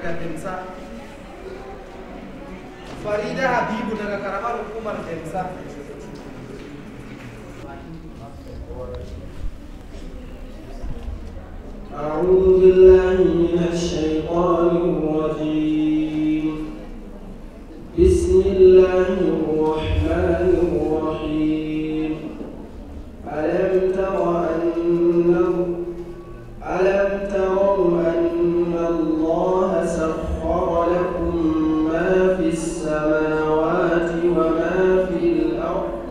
daga Temsa Farida Habibu daga karamar hukumar Temsa أعوذ بالله من الشيطان الرجيم. بسم الله الرحمن الرحيم. ألم تر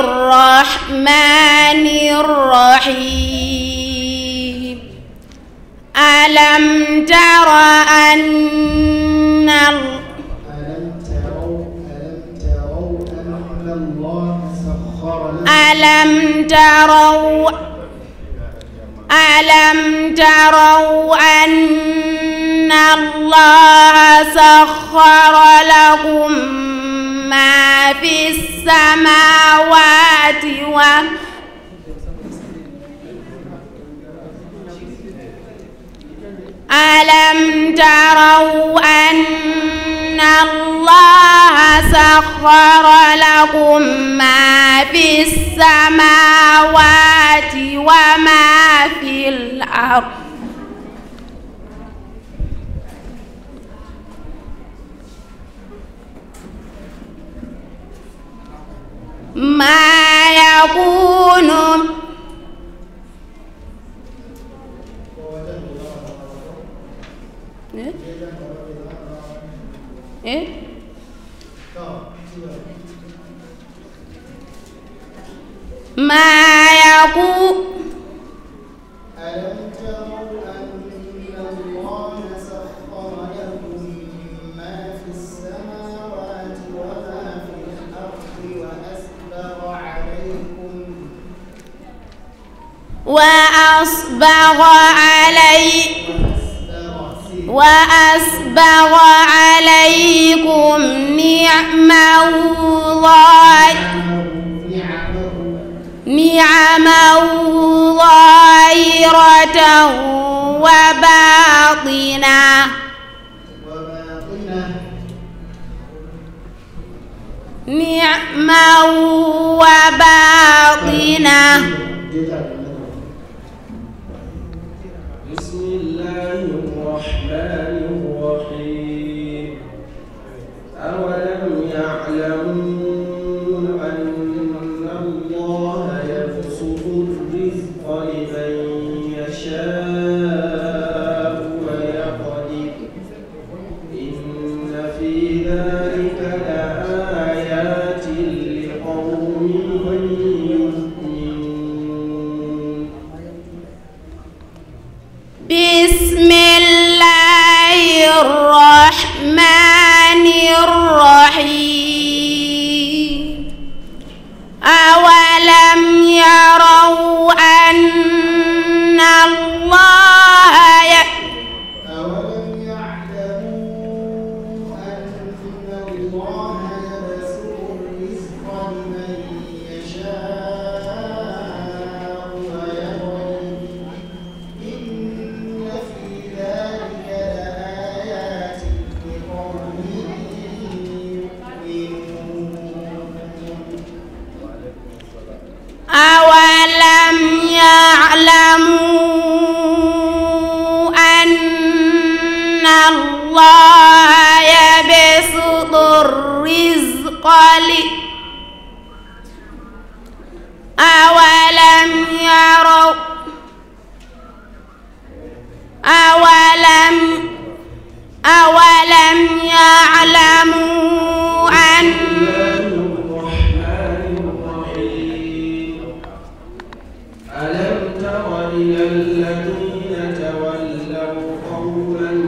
الرحمن الرحيم. ألم تر أن ألم تروا ألم تروا أن الله سخر لكم الله ما في السماوات وما ألم تروا أن الله سخر لكم ما يكون إيه؟ إيه؟ ما يكون وأصبغ علي وأسبغ عليكم نعمه ظاهرة نعمه ظاهرة وباطنة وباطنة. نعمه وباطنة. بسم الله الرحمن الرحمن الله يبسط الرزق ل أولم يروا أولم أولم يعلموا أن ألم تر إلى الذين تولوا قوما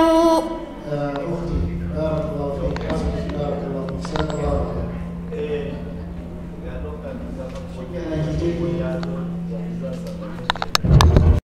uh,